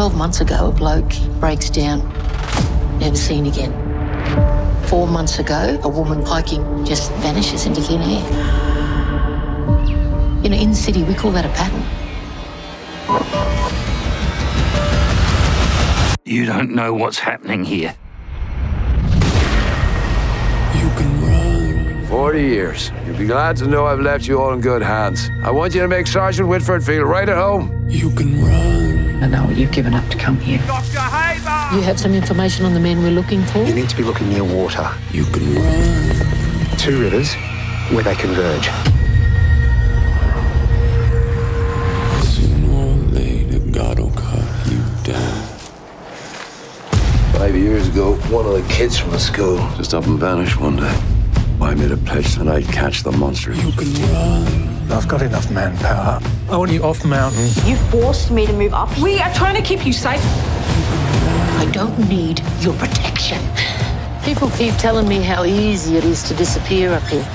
12 months ago, a bloke breaks down, never seen again. Four months ago, a woman hiking just vanishes into thin air. You know, in the city, we call that a pattern. You don't know what's happening here. You can run. 40 years. You'll be glad to know I've left you all in good hands. I want you to make Sergeant Whitford feel right at home. You can run. I know what you've given up to come here. You have some information on the men we're looking for? You need to be looking near water. You can run. Two rivers where they converge. Sooner or later, God'll cut you down. Five years ago, one of the kids from the school just up and vanished one day. I made a pledge that I'd catch the monster. You can run. I've got enough manpower. I want you off mountain. You forced me to move up. We are trying to keep you safe. I don't need your protection. People keep telling me how easy it is to disappear up here.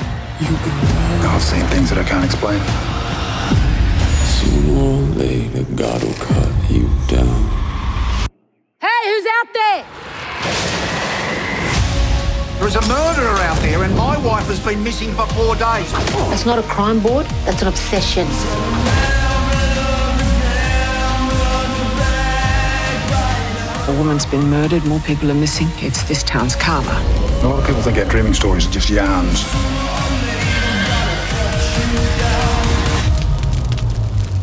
You can run. I've seen things that I can't explain. Sooner or later, God'll cut you There's a murderer out there, and my wife has been missing for four days. That's not a crime board, that's an obsession. A woman's been murdered, more people are missing. It's this town's karma. A lot of people think our dreaming stories are just yarns.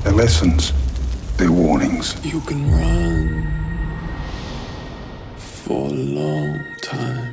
They're lessons. They're warnings. You can run for a long time.